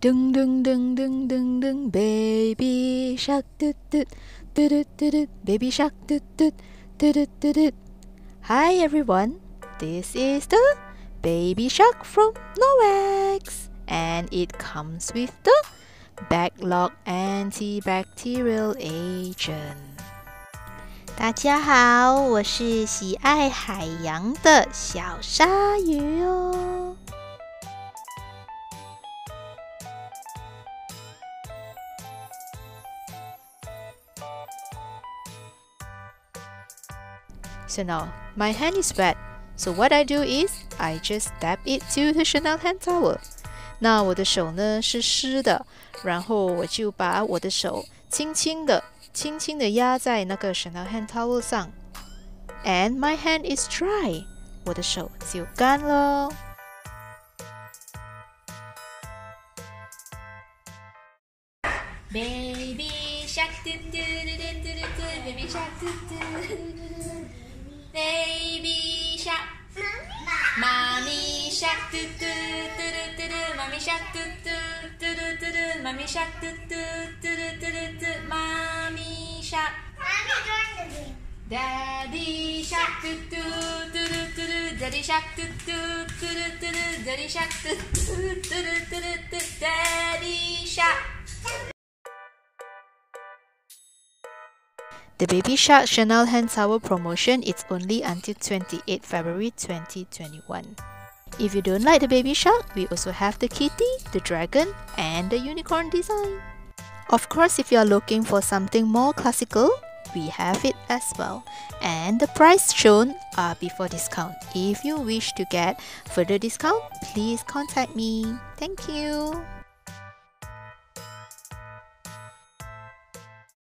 Dung dung dung dung dung dung baby shark doot doot doot doot doot baby shark doot doot doot doot doot Hi everyone, this is the baby shark from Norwex, and it comes with the BacLock antibacterial agent. 大家好，我是喜爱海洋的小鲨鱼哦。So now My hand is wet, so what I do is I just dab it to the chenille hand towel. 那我的手呢是湿的，然后我就把我的手轻轻的、轻轻的压在那个 chenille hand towel 上。And my hand is dry，我的手就干了。Baby shark, do do do do do do, baby shark, do do. Baby shark. Mommy shark. Do do do do do do. Mommy shark. Do do do do do do. Mommy shark. Do do do do do do. Mommy shark. Daddy shark. Do do do do do do. Daddy shark. Do do do do do do. Daddy shark. Do do do do do The Baby Shark Chenille Hand Towel promotion is only until 28 February 2021. If you don't like the Baby Shark, we also have the kitty, the dragon, and the unicorn design. Of course, if you are looking for something more classical, we have it as well. And the price shown are before discount. If you wish to get further discount, please contact me. Thank you.